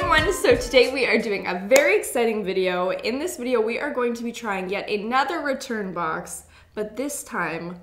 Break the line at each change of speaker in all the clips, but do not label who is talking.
everyone, so today we are doing a very exciting video. In this video, we are going to be trying yet another return box, but this time,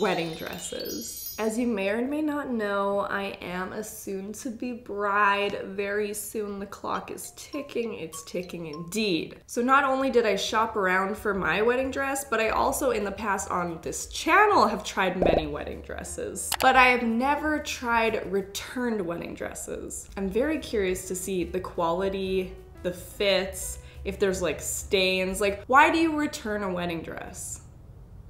wedding dresses. As you may or may not know, I am a soon-to-be bride. Very soon the clock is ticking. It's ticking indeed. So not only did I shop around for my wedding dress, but I also in the past on this channel have tried many wedding dresses. But I have never tried returned wedding dresses. I'm very curious to see the quality, the fits, if there's like stains. Like, why do you return a wedding dress?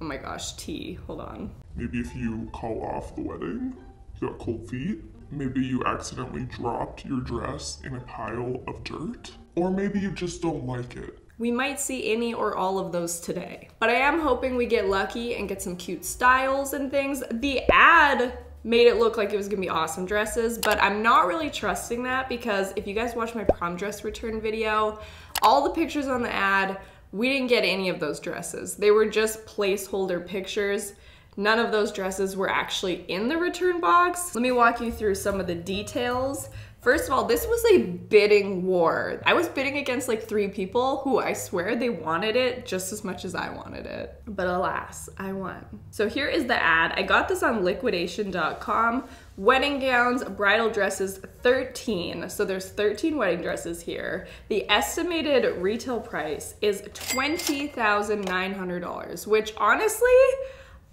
Oh my gosh, T, hold on.
Maybe if you call off the wedding, you got cold feet. Maybe you accidentally dropped your dress in a pile of dirt. Or maybe you just don't like it.
We might see any or all of those today. But I am hoping we get lucky and get some cute styles and things. The ad made it look like it was gonna be awesome dresses, but I'm not really trusting that because if you guys watch my prom dress return video, all the pictures on the ad, we didn't get any of those dresses. They were just placeholder pictures. None of those dresses were actually in the return box. Let me walk you through some of the details. First of all, this was a bidding war. I was bidding against like three people who I swear they wanted it just as much as I wanted it. But alas, I won. So here is the ad. I got this on liquidation.com. Wedding gowns, bridal dresses, 13. So there's 13 wedding dresses here. The estimated retail price is $20,900, which honestly,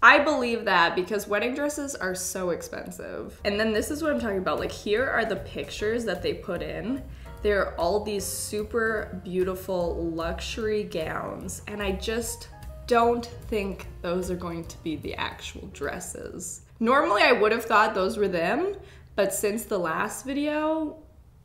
I believe that because wedding dresses are so expensive. And then this is what I'm talking about. Like here are the pictures that they put in. They're all these super beautiful luxury gowns. And I just don't think those are going to be the actual dresses. Normally I would have thought those were them, but since the last video,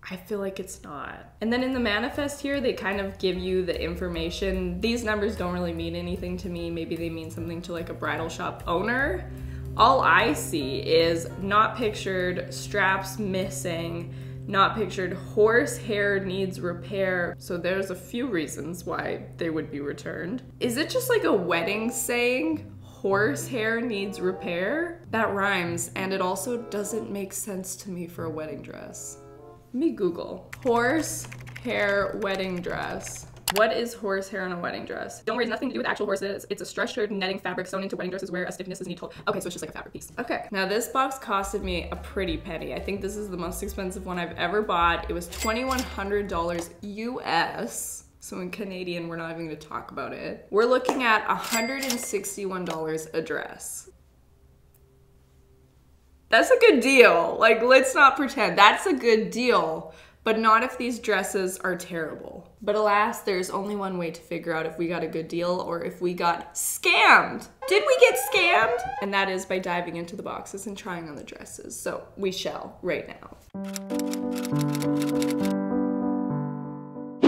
I feel like it's not. And then in the manifest here, they kind of give you the information. These numbers don't really mean anything to me. Maybe they mean something to like a bridal shop owner. All I see is not pictured, straps missing, not pictured, horse hair needs repair. So there's a few reasons why they would be returned. Is it just like a wedding saying? Horse hair needs repair? That rhymes, and it also doesn't make sense to me for a wedding dress. Let me Google. Horse hair wedding dress. What is horsehair on a wedding dress? Don't worry, it's nothing to do with actual horses. It's a structured netting fabric sewn into wedding dresses where a stiffness is needed. Okay, so it's just like a fabric piece. Okay, now this box costed me a pretty penny. I think this is the most expensive one I've ever bought. It was $2,100 US. So in Canadian, we're not even gonna talk about it. We're looking at $161 a dress. That's a good deal. Like, let's not pretend. That's a good deal, but not if these dresses are terrible. But alas, there's only one way to figure out if we got a good deal or if we got scammed. Did we get scammed? And that is by diving into the boxes and trying on the dresses. So we shall right now.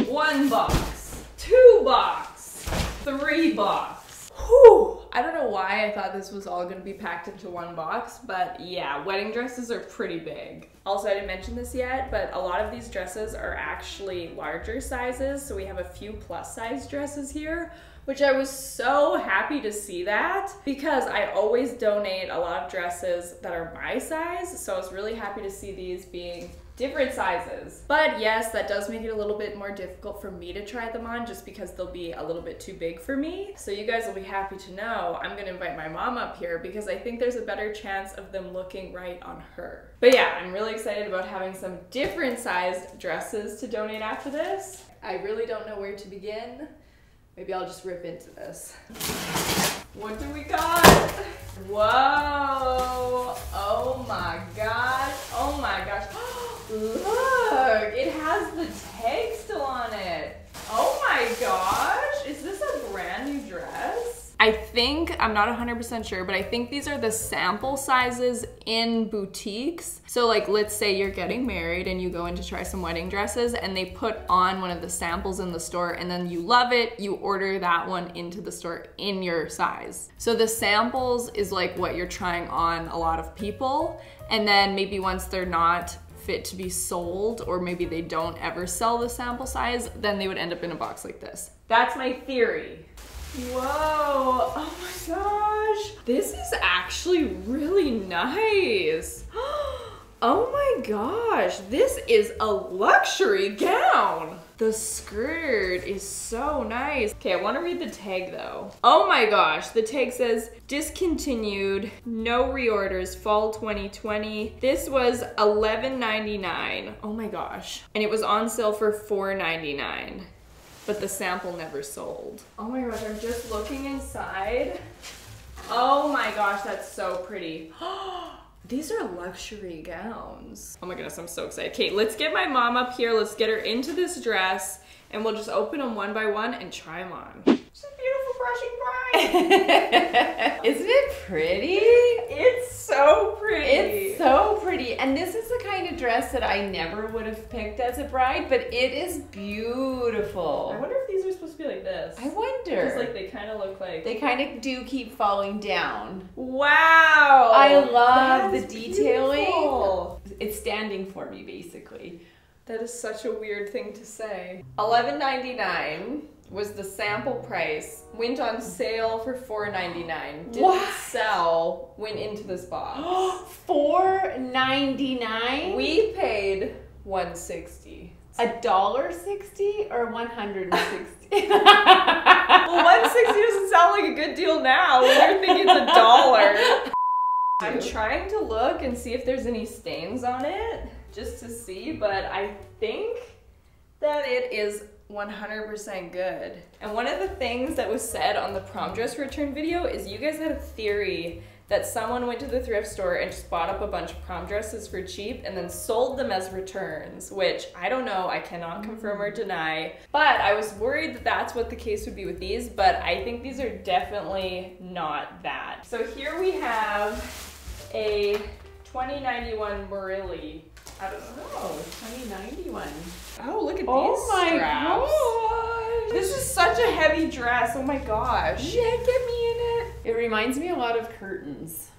One box, two box, three box. Whew. I don't know why I thought this was all gonna be packed into one box, but yeah, wedding dresses are pretty big. Also, I didn't mention this yet, but a lot of these dresses are actually larger sizes, so we have a few plus size dresses here, which I was so happy to see that because I always donate a lot of dresses that are my size, so I was really happy to see these being different sizes. But yes, that does make it a little bit more difficult for me to try them on just because they'll be a little bit too big for me. So you guys will be happy to know I'm gonna invite my mom up here because I think there's a better chance of them looking right on her. But yeah, I'm really excited about having some different sized dresses to donate after this. I really don't know where to begin. Maybe I'll just rip into this. What do we got? Whoa! Oh my gosh! Oh my gosh! Look! It has the tag still on it. Oh my gosh! Is this a brand new dress? I think, I'm not 100% sure, but I think these are the sample sizes in boutiques. So like, let's say you're getting married and you go in to try some wedding dresses and they put on one of the samples in the store and then you love it, you order that one into the store in your size. So the samples is like what you're trying on a lot of people. And then maybe once they're not fit to be sold or maybe they don't ever sell the sample size, then they would end up in a box like this. That's my theory. Whoa, oh my gosh. This is actually really nice. Oh my gosh, this is a luxury gown. The skirt is so nice. Okay, I want to read the tag though. Oh my gosh, the tag says discontinued, no reorders, fall 2020. This was $11.99. Oh my gosh. And it was on sale for $4.99. But the sample never sold. Oh my gosh, I'm just looking inside. Oh my gosh, that's so pretty. Oh These are luxury gowns. Oh my goodness, I'm so excited. Okay, let's get my mom up here. Let's get her into this dress and we'll just open them one by one and try them on. She's a beautiful brushing bride.
Isn't it pretty?
It's so pretty.
It's so pretty. And this is the kind of dress that I never would have picked as a bride, but it is beautiful.
I wonder if these are supposed to be like this.
I wonder.
Because like they kind of look like.
They kind of do keep falling down.
Wow.
I love the detailing.
beautiful.
It's standing for me, basically.
That is such a weird thing to say. $11.99 was the sample price. Went on sale for $4.99. Didn't
What?
sell. Went into this box.
Four ninety nine.
we paid 160.
a dollar sixty or one hundred and sixty.
Well, 160 doesn't sound like a good deal now when you're thinking it's a dollar. I'm trying to look and see if there's any stains on it, just to see, but I think that it is 100% good. And one of the things that was said on the prom dress return video is you guys had a theory that someone went to the thrift store and just bought up a bunch of prom dresses for cheap and then sold them as returns, which I don't know, I cannot confirm or deny. But I was worried that that's what the case would be with these, but I think these are definitely not that. So here we have a 2091 Morilee. I don't know.
Oh, 2091.
Oh, look at
Oh
these
my
straps.
gosh.
This is such a heavy dress. Oh my gosh.
Yeah, get me in it. It reminds me a lot of curtains,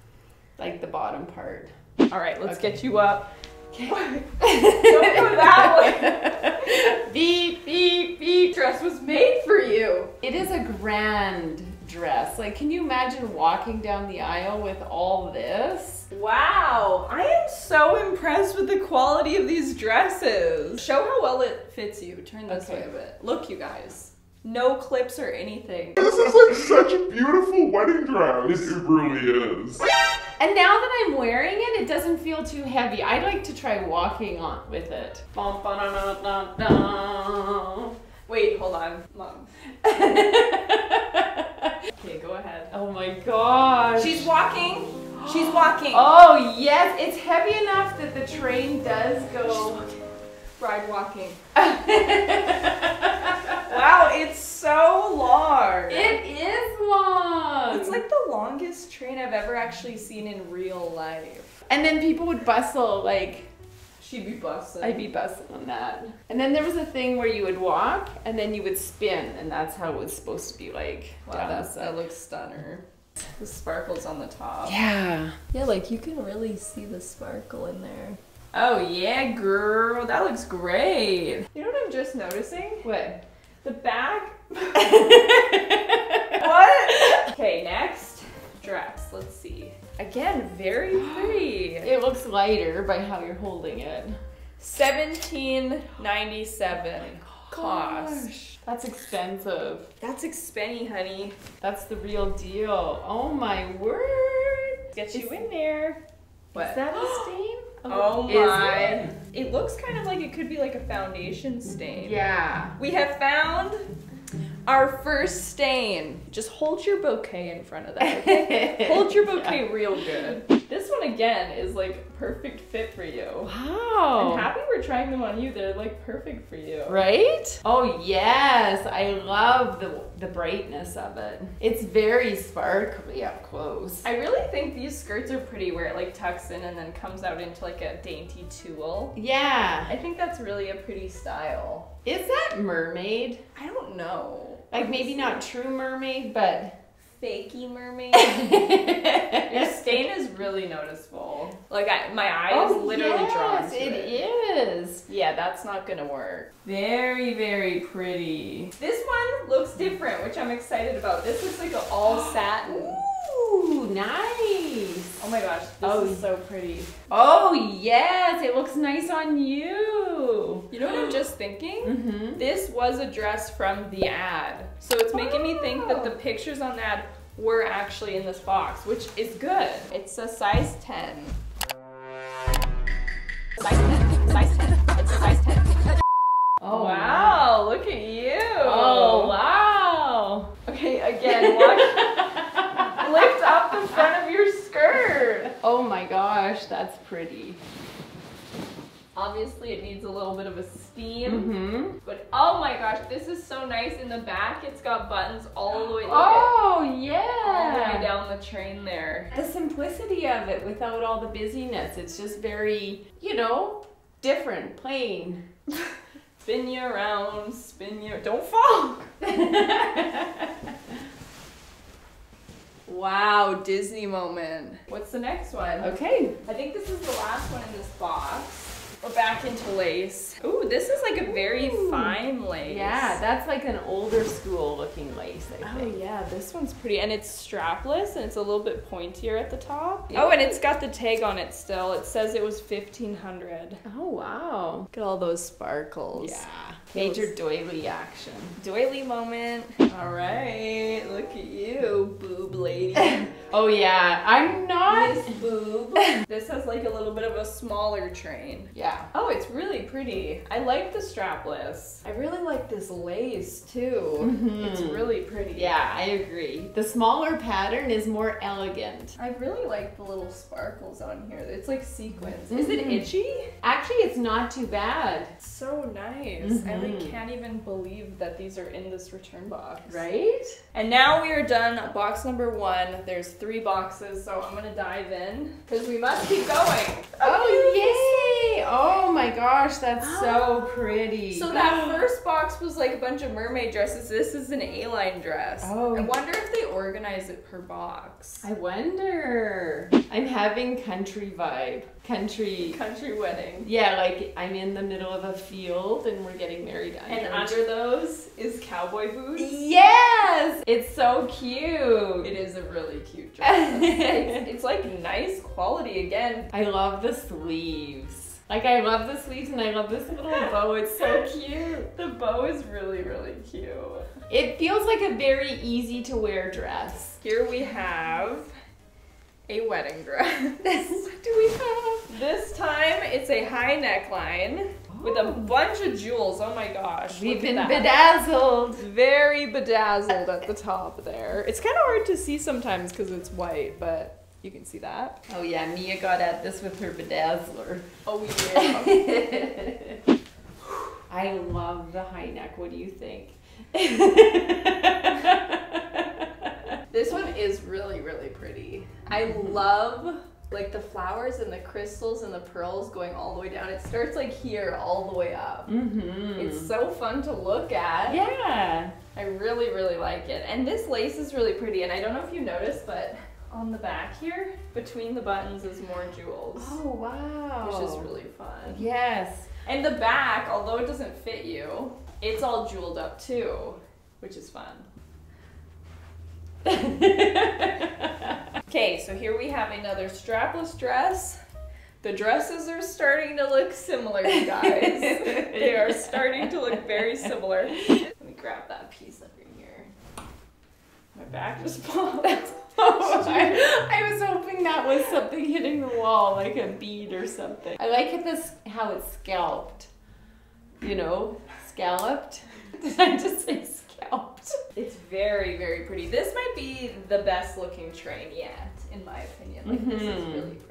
like the bottom part.
All right, let's
Okay.
get you up.
Okay.
Don't go that way.
beep, beep, beep. Dress was made for you. It is a grand dress. Like, can you imagine walking down the aisle with all this?
Wow, I am so impressed with the quality of these dresses. Show how well it fits you. Turn this
Okay.
way a bit. Look, you guys. No clips or anything.
This is like such a beautiful wedding dress. It really is.
And now that I'm wearing it, it doesn't feel too heavy. I'd like to try walking on with it. Bum.
Wait, hold on. Mom. Okay, go ahead.
oh my gosh.
She's walking. She's walking.
Oh yes, it's heavy enough that the train does go.
Bride walking. Wow, it's so long.
It is long.
It's like the longest train I've ever actually seen in real life.
and then people would bustle like
She'd be busting.
I'd be bustling on that. And then there was a thing where you would walk and then you would spin, and that's how it was supposed to be like.
Wow,
down
that's,
the
that looks stunner. The sparkles on the top.
Yeah.
Yeah, like you can really see the sparkle in there. Oh yeah, girl, that looks great. You know what I'm just noticing?
What?
The back. what? Okay, next dress. Let's see. Again, very pretty.
It looks lighter by how you're holding it.
Seventeen ninety seven oh
cost. That's expensive.
That's expenny, honey.
That's the real deal. Oh my word.
Get you in What?
Is that a stain?
Oh
Is
my.
it?
It looks kind of like it could be like a foundation stain.
Yeah.
We have found our first stain. Just hold your bouquet in front of that, okay? hold your bouquet real good. This one again is like perfect fit for you.
Wow.
I'm happy we're trying them on you. They're like perfect for you.
Right? Oh yes, I love the the brightness of it. It's very sparkly up close.
I really think these skirts are pretty where it like tucks in and then comes out into like a dainty tulle.
Yeah.
I think that's really a pretty style.
Is that mermaid?
I don't know.
Like maybe not true mermaid, but
fakey mermaid. Your stain is really noticeable. Like I, my eye is oh, literally drawn to
Oh, it
it.
is.
Yeah, that's not gonna work. Very, very pretty. This one looks different, which I'm excited about. This looks like an all satin.
Ooh, nice.
Oh my gosh, this
Oh.
is so pretty.
Oh, yes, it looks nice on you.
You know what I'm just thinking?
Mm-hmm.
This was a dress from the ad. So it's making me think that the
Oh.
pictures on the ad were actually in this box, which is good. It's a size 10. Size 10. Size 10. It's a size 10.
Oh,
wow, look at you.
Oh, wow.
Okay, again, walk, lift up the front of your skirt.
Oh my gosh, that's pretty.
Obviously, it needs a little bit of a steam.
Mm-hmm.
But oh my gosh, this is so nice. In the back, it's got buttons all the way.
Oh,
all the way down the train there.
The simplicity of it without all the busyness. It's just very, you know, different, plain.
Spin you around, spin you. Don't fall. Wow, Disney moment. What's the next one?
okay.
I think this is the last one in this box. We're back into lace. Ooh, this is like a very
Ooh.
fine lace.
Yeah, that's like an older school looking lace, I
Oh
think.
yeah, this one's pretty, and it's strapless, and it's a little bit pointier at the top. Oh, and it's got the tag on it still. It says it was fifteen hundred.
Oh, wow.
Look at all those sparkles.
Yeah. Major doily action.
Doily moment. All right, look at you, boob lady.
Oh, yeah. I'm not.
Miss boob. This has like a little bit of a smaller train.
Yeah.
Oh, it's really pretty. I like the strapless. I really like this lace too.
Mhm.
It's really pretty.
Yeah, I agree. The smaller pattern is more elegant.
I really like the little sparkles on here. It's like sequins. Is it
Mhm.
itchy?
Actually, it's not too bad,
It's so nice. I like
Mhm.
can't even believe that these are in this return box.
right?
And now we are done. Box number one. There's three boxes, so I'm gonna dive in because we must keep going.
Oh, yay! Oh Oh my gosh, that's so pretty.
So that first box was like a bunch of mermaid dresses. This is an A-line dress.
Oh.
I wonder if they organize it per box.
I wonder. I'm having country vibe. Country.
Country wedding.
Yeah, like I'm in the middle of a field and we're getting married under.
And under those is cowboy boots.
Yes! It's so cute.
It is a really cute dress. it's, it's like nice quality again.
I love the sleeves. Like I love the sleeves and I love this little bow. It's so cute.
The bow is really, really cute.
It feels like a very easy to wear dress.
Here we have a wedding dress.
what do we have?
This time it's a high neckline with a bunch of jewels. Oh my gosh.
We've been bedazzled.
very bedazzled at the top there. It's kind of hard to see sometimes because it's white, but you can see that.
Oh yeah, Mia got at this with her bedazzler.
Oh yeah.
I love the high neck. What do you think?
this one is really, really pretty. I love like the flowers and the crystals and the pearls going all the way down. It starts like here all the way up.
mm-hmm.
It's so fun to look at.
yeah.
I really, really like it. And this lace is really pretty. And I don't know if you noticed, but on the back here, between the buttons is more jewels.
Oh wow.
Which is really fun.
Yes.
And the back, although it doesn't fit you, it's all jeweled up too, which is fun. Okay, so here we have another strapless dress. The dresses are starting to look similar, you guys. they are starting to look very similar. Let me grab that piece over here. My back just popped.
I, I was hoping that was something hitting the wall, like a bead or something. I like it this how it's scalped. You know, scalloped. Did I just say scalped?
It's very, very pretty. This might be the best looking train yet, in my opinion. Like, this is
Mhm.
really pretty.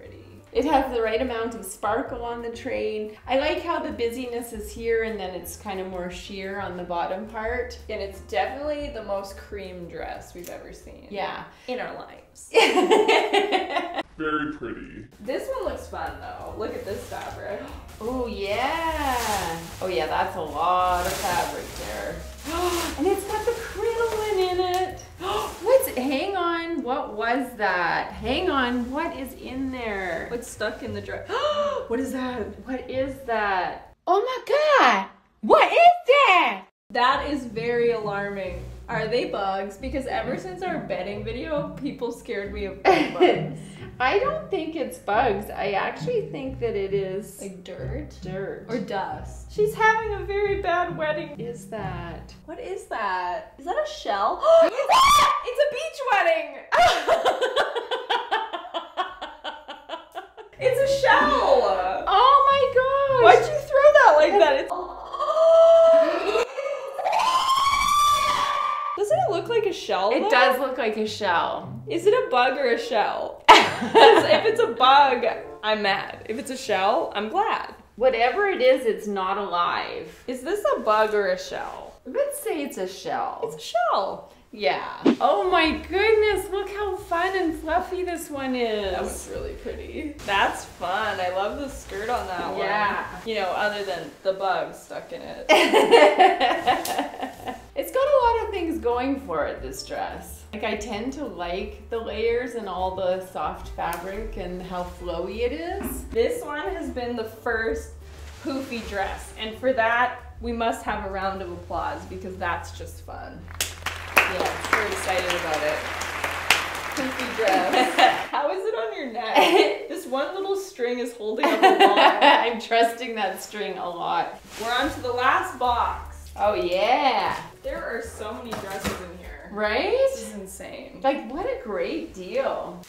It has the right amount of sparkle on the train. I like how the busyness is here and then it's kind of more sheer on the bottom part.
And it's definitely the most cream dress we've ever seen.
Yeah.
In our lives.
Very pretty.
This one looks fun though. Look at this fabric.
Oh yeah. Oh yeah, that's a lot of fabric there. and it's got the crinoline in it. What's hang on, what was that? Hang on, what is in there?
What's stuck in the dress? what is that?
What is that? Oh my god! What is that?
That is very alarming. Are they bugs? Because ever since our bedding video, people scared me of bugs.
I don't think it's bugs. I actually think that it is
like dirt
dirt.
or dust.
She's having a very bad wedding. Is that?
What is that? Is that a shell? it's a beach wedding! it's a shell!
Oh my gosh!
Why'd you throw that like that? It's... look like a shell?
It
though?
does look like a shell.
Is it a bug or a shell? if it's a bug, I'm mad. If it's a shell, I'm glad.
Whatever it is, it's not alive.
Is this a bug or a shell?
Let's say it's a shell.
It's a shell.
yeah. Oh my goodness, look how fun and fluffy this one is.
That was really pretty. That's fun. I love the skirt on that one.
Yeah.
You know, other than the bug stuck in it.
it's got a lot of things going for it, this dress. Like, I tend to like the layers and all the soft fabric and how flowy it is.
This one has been the first poofy dress, and for that, we must have a round of applause because that's just fun.
Yes.
We're excited about it. Poofy dress. How is it on your neck? this one little string is holding up a lot.
I'm trusting that string a lot.
We're on to the last box.
Oh, yeah.
There are so many dresses in here.
Right?
This is insane.
Like, what a great deal.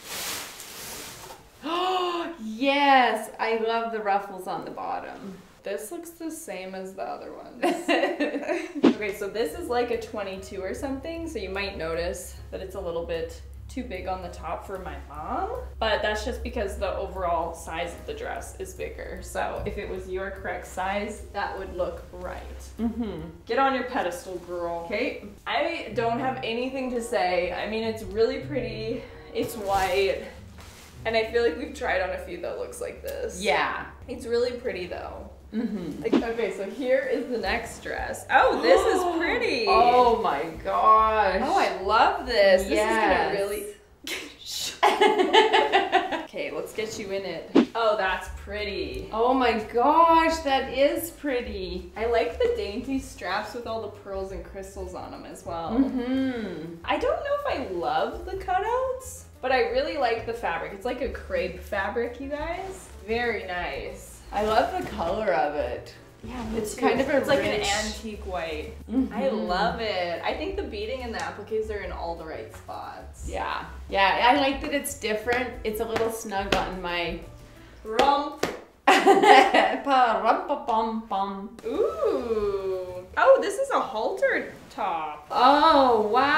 Oh, yes. I love the ruffles on the bottom.
This looks the same as the other ones. okay, so this is like a 22 or something, so you might notice that it's a little bit too big on the top for my mom, but that's just because the overall size of the dress is bigger. So if it was your correct size, that would look right.
Mm-hmm.
Get on your pedestal, girl. Okay, I don't have anything to say. I mean, it's really pretty. It's white. And I feel like we've tried on a few that looks like this.
Yeah.
It's really pretty though.
Mm-hmm.
Like, okay, so here is the next dress. Oh, this is pretty.
Oh my gosh.
Oh, I love this.
Yes.
This is gonna really. okay, let's get you in it. Oh, that's pretty.
oh my gosh, that is pretty.
I like the dainty straps with all the pearls and crystals on them as well.
Mm-hmm.
I don't know if I love the cutouts, but I really like the fabric. It's like a crepe fabric, you guys. Very nice.
I love the color of it.
Yeah,
It's kind of a
It's like an antique white. I
Mhm.
love it. I think the beading and the appliques are in all the right spots.
Yeah. Yeah, I like that it's different. It's a little snug on my
Rump.
Pa-rum-pa-pum-pum.
Ooh. Oh, this is a halter top.
Oh,
Wow.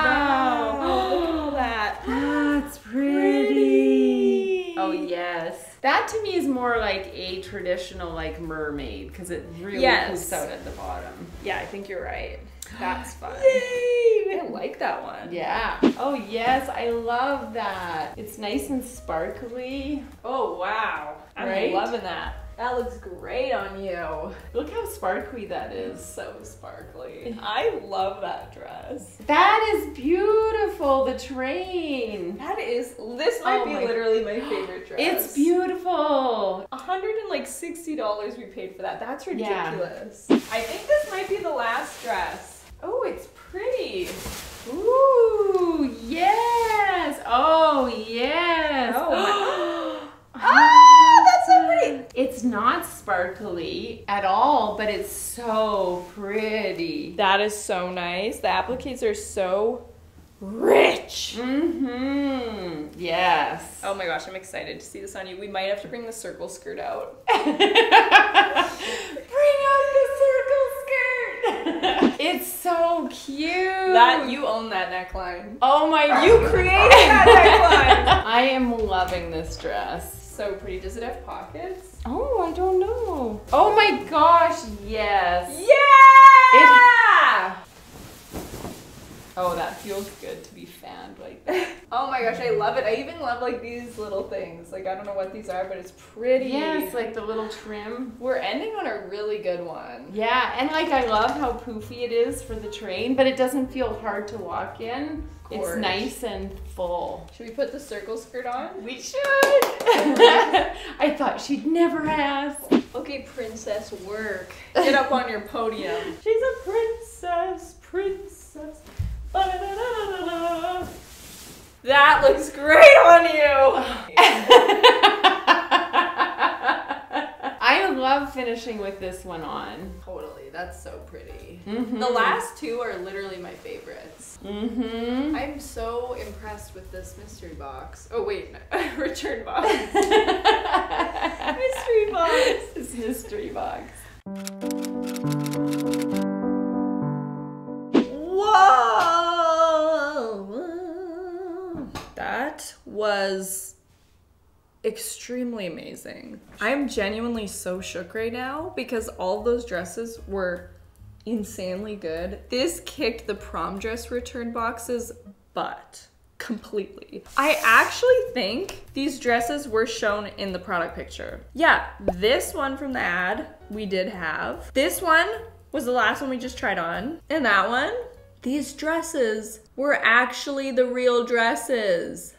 That
to me is more like a traditional like mermaid because it really
Yes.
poofs out at the bottom.
Yeah, I think you're right. That's fun.
Yay!
I like that one.
Yeah. Oh, yes. I love that. It's nice and sparkly.
Oh, wow. I'm
Right?
loving that. That looks great on you.
Look how sparkly that is.
So sparkly. I love that dress.
That is beautiful. The train.
That is, this might
Oh
be
my-
literally my favorite dress.
It's beautiful.
A hundred and like sixty dollars we paid for that. That's
Yeah.
ridiculous. I think this might be the last dress. Oh, it's pretty.
Ooh, yes. Oh, yes.
Oh my-
Ah,
that's so pretty.
It's not sparkly at all, but it's so pretty.
That is so nice. The appliques are so rich.
Mm-hmm. Yes.
Oh my gosh, I'm excited to see this on you. We might have to bring the circle skirt out.
Bring out the circle skirt. it's so cute.
That you own that neckline.
Oh my
You created that neckline.
I am loving this dress.
So pretty. Does it have pockets?
Oh, I don't know. Oh my gosh, yes.
Yeah!
Oh, that feels good to be fanned like that.
Oh my gosh, I love it. I even love like these little things. Like I don't know what these are, but it's pretty.
Yes, like the little trim.
We're ending on a really good one.
Yeah, and like I love how poofy it is for the train, but it doesn't feel hard to walk in. It's nice and full.
Should we put the circle skirt on?
We should. I thought she'd never ask.
Okay, princess, work. Get up on your podium. She's a princess, princess. That looks great on you.
I love finishing with this one on.
Totally, that's so pretty.
Mhm.
The last two are literally my favorites.
Mm-hmm.
I'm so impressed with this mystery box. Oh wait, return box.
mystery box. This mystery box.
Was extremely amazing. I'm genuinely so shook right now because all those dresses were insanely good. This kicked the prom dress return boxes butt completely. I actually think these dresses were shown in the product picture. Yeah, this one from the ad we did have. This one was the last one we just tried on. And that one, these dresses were actually the real dresses.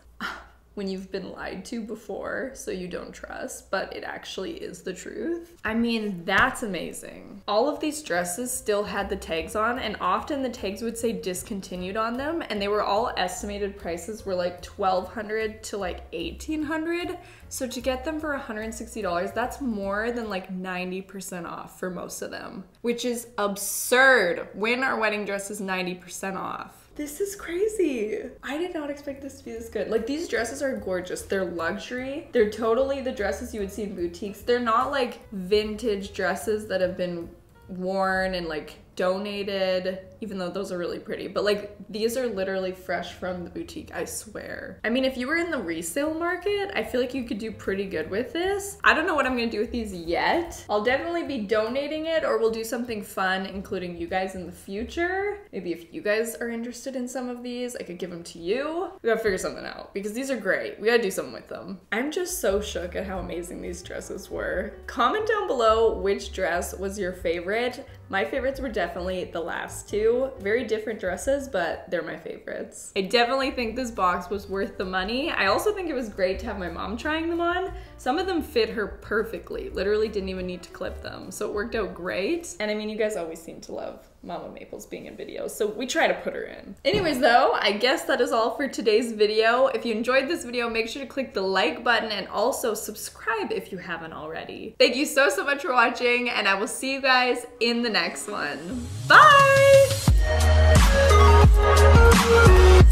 When you've been lied to before, so you don't trust, but it actually is the truth. I mean, that's amazing. All of these dresses still had the tags on, and often the tags would say discontinued on them, and they were all estimated prices were like 1200 to like 1800 So to get them for $160, that's more than like 90% off for most of them, which is absurd when our wedding dress is 90% off. This is crazy. I did not expect this to be this good. Like these dresses are gorgeous. They're luxury. They're totally the dresses you would see in boutiques. They're not like vintage dresses that have been worn and like donated, even though those are really pretty. But like these are literally fresh from the boutique, I swear. I mean, if you were in the resale market, I feel like you could do pretty good with this. I don't know what I'm gonna do with these yet. I'll definitely be donating it or we'll do something fun, including you guys in the future. Maybe if you guys are interested in some of these, I could give them to you. We gotta figure something out because these are great. We gotta do something with them. I'm just so shook at how amazing these dresses were. Comment down below which dress was your favorite. My favorites were definitely the last two. Very different dresses, but they're my favorites. I definitely think this box was worth the money. I also think it was great to have my mom trying them on. Some of them fit her perfectly. Literally didn't even need to clip them. So it worked out great. And I mean, you guys always seem to love Mama Maples being in videos, so we try to put her in. Anyways though, I guess that is all for today's video. If you enjoyed this video, make sure to click the like button and also subscribe if you haven't already. Thank you so, so much for watching, and I will see you guys in the next one. Bye! Thank